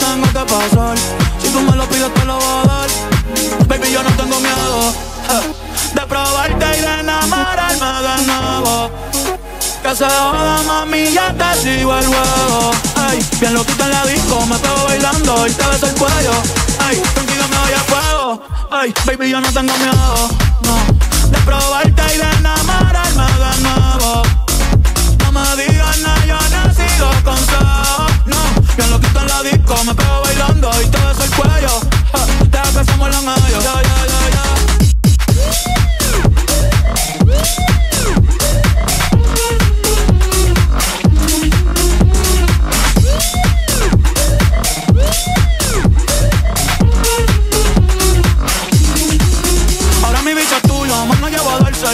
tengo que pasar. Si tú me lo pides, te lo voy a dar. Baby, yo no tengo miedo de probarte y de enamorarme de nuevo. Que se joda, mami, ya te sigo el huevo. Ay, bien loquito en la disco, me pego bailando y te beso el cuello. Ay, contigo me voy a fuego. Ay, baby, yo no tengo miedo. De probarte y de enamorarme de nuevo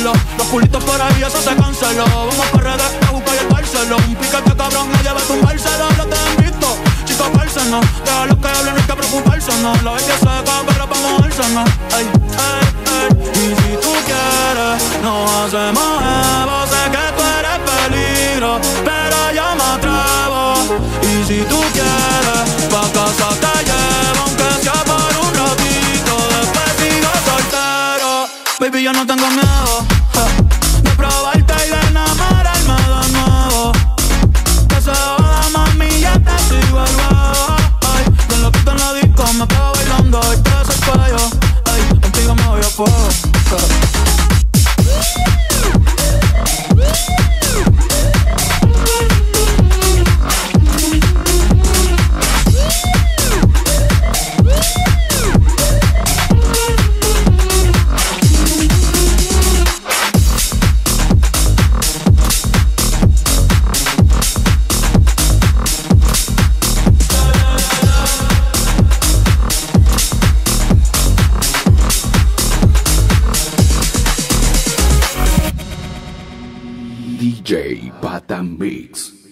a. Los culitos por ahí, eso se canceló. Vamos para redes a buscar el Barceló. Un piquete cabrón, no lleva a tumbárselo. Lo te han visto, chicos, no. Deja los que hablen, no hay que preocuparse, no. La bestia seca, pero para mojarse, no. Ay, ay, ay. Y si tú quieres, nos hacemos evo. Sé que tú eres peligro, pero yo me atrevo. Y si tú quieres, pa' casa te llevo, aunque sea por un ratito. Después sigo soltero. Baby, yo no tengo miedo me pego bailando y te beso el. Ay, contigo me voy a fuego. DJ Pata Mix.